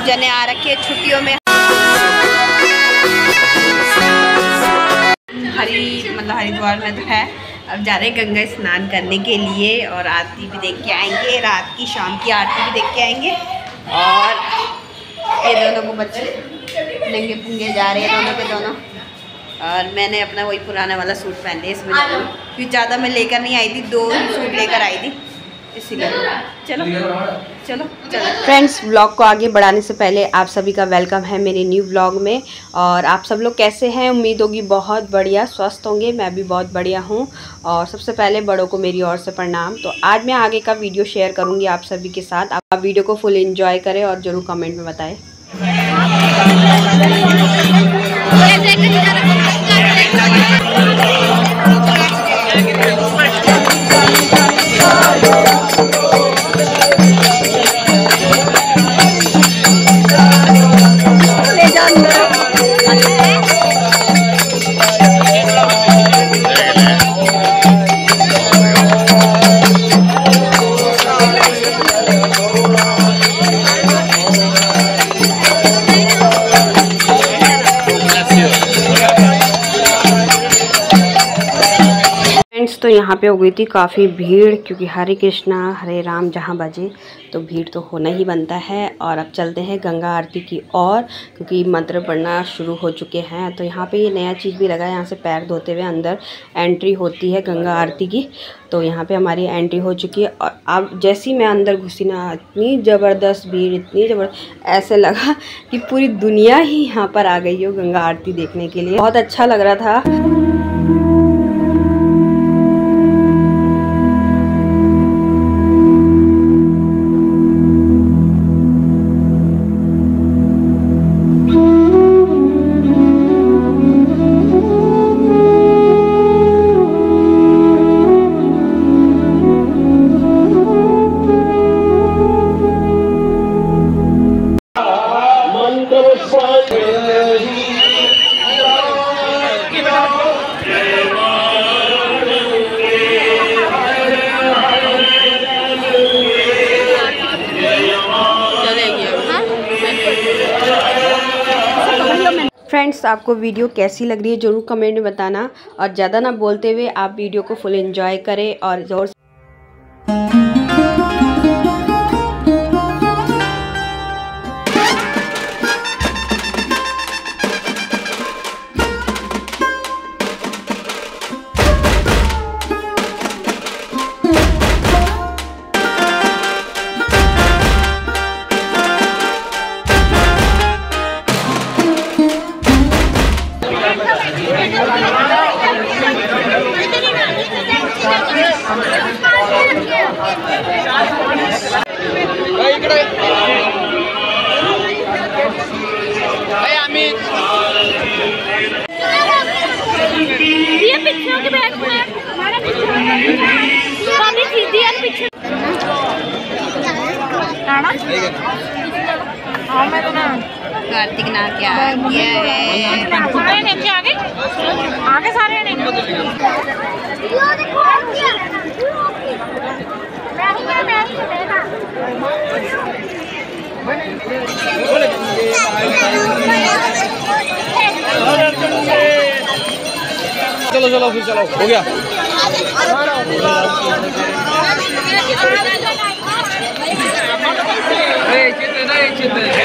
सब जने आ रखे छुट्टियों में। हरी मतलब हरिद्वार में तो है। अब जा रहे गंगा स्नान करने के लिए और आरती भी देख के आएँगे, रात की, शाम की आरती भी देख के आएँगे। और ये दोनों को बच्चे नंगे पुंगे जा रहे हैं दोनों के दोनों। और मैंने अपना वही पुराना वाला सूट पहन लिया इसमें। क्योंकि ज़्यादा मैं लेकर नहीं आई थी, दो सूट लेकर आई थी। इसीलिए। चलो। चलो। फ्रेंड्स ब्लॉग को आगे बढ़ाने से पहले आप सभी का वेलकम है मेरे न्यू ब्लॉग में और आप सब लोग कैसे हैं? उम्मीद होगी बहुत बढ़िया स्वस्थ होंगे। मैं भी बहुत बढ़िया हूँ और सबसे पहले बड़ों को मेरी ओर से प्रणाम। तो आज मैं आगे का वीडियो शेयर करूँगी आप सभी के साथ। आप वीडियो को फुल इन्जॉय करें और ज़रूर कमेंट में बताएँ। यहाँ पे हो गई थी काफ़ी भीड़, क्योंकि हरे कृष्णा, हरे राम जहाँ बजे तो भीड़ तो होना ही बनता है। और अब चलते हैं गंगा आरती की और क्योंकि मंत्र पढ़ना शुरू हो चुके हैं। तो यहाँ पे ये नया चीज़ भी लगा है, यहाँ से पैर धोते हुए अंदर एंट्री होती है गंगा आरती की। तो यहाँ पे हमारी एंट्री हो चुकी है। और अब जैसी मैं अंदर घुसी ना, इतनी ज़बरदस्त भीड़, इतनी ज़बरदस्त, ऐसे लगा कि पूरी दुनिया ही यहाँ पर आ गई हो गंगा आरती देखने के लिए। बहुत अच्छा लग रहा था। फ्रेंड्स, आपको वीडियो कैसी लग रही है, ज़रूर कमेंट में बताना और ज़्यादा ना बोलते हुए आप वीडियो को फुल एंजॉय करें और ज़ोर इतना क्या किया है? आगे? सारे चलो चलो फिर चलो हो गया। चित्र चित्र।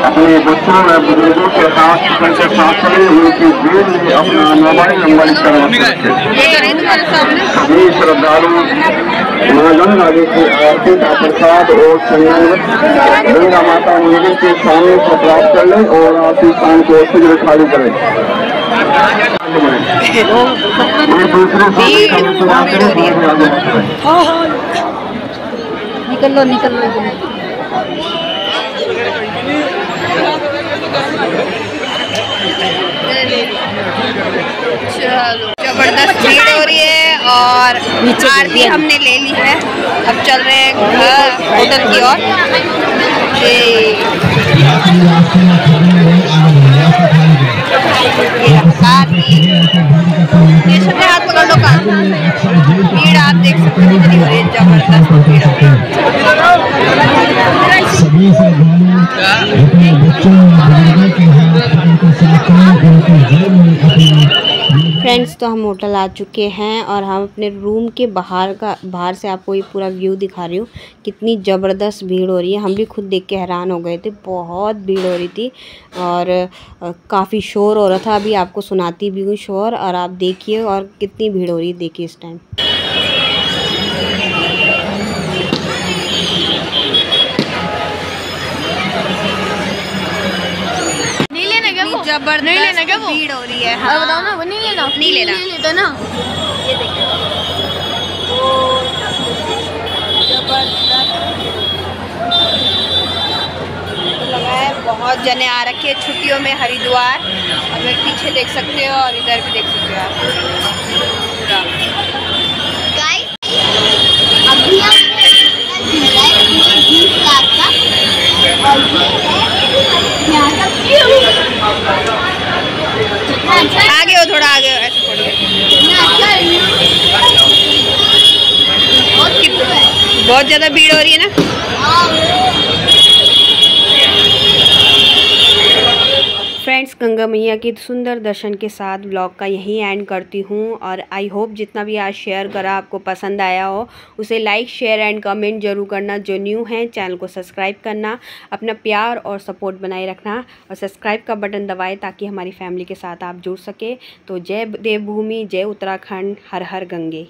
अपने बच्चों व बुज़ुर्गों के साथ उनके साथ खड़े उनकी भीड़ में अपना मोबाइल नंबर सभी श्रद्धालु महाजन आगे की आरती का प्रसाद और संगत गंगा माता मंदिर के सामने से प्राप्त कर लें और आरती स्थान को शीघ्र खाली करें निकल लो निकल। लो चलो, ज़बरदस्त भीड़ हो रही है और आरती हमने ले ली है। अब चल रहे हैं घर, होटल की ओर। फ्रेंड्स तो हम होटल आ चुके हैं और हम अपने रूम के बाहर का, बाहर से आपको ये पूरा व्यू दिखा रही हूँ। कितनी ज़बरदस्त भीड़ हो रही है। हम भी खुद देख के हैरान हो गए थे। बहुत भीड़ हो रही थी और काफ़ी शोर हो रहा था। अभी आपको सुनाती भी हूँ शोर और आप देखिए और कितनी भीड़ हो रही है। देखिए इस टाइम ज़बरदस्त नहीं लेना क्या वो? भीड़ हो रही है हाँ। बताओ ना वो नहीं लेना। नहीं लेना। ले लेता ना। ये है बहुत जने आ रखे हैं छुट्टियों में हरिद्वार। और मैं पीछे देख सकते हो और इधर भी देख सकते हो आप। पूरा गाइस अभी हम बीस लाख का और ये है यहाँ का व्यू कितना अच्छा आगे हो थोड़ा आगे हो ऐसे थोड़ी कितना अच्छा व्यू बहुत कि- व्यू है बहुत ज़्यादा भीड़ हो रही है ना? फ्रेंड्स गंगा मैया के सुंदर दर्शन के साथ ब्लॉग का यहीं एंड करती हूँ और आई होप जितना भी आज शेयर करा आपको पसंद आया हो, उसे लाइक शेयर एंड कमेंट ज़रूर करना। जो न्यू हैं चैनल को सब्सक्राइब करना, अपना प्यार और सपोर्ट बनाए रखना और सब्सक्राइब का बटन दबाए ताकि हमारी फैमिली के साथ आप जुड़ सके। तो जय देवभूमि, जय उत्तराखंड, हर हर गंगे।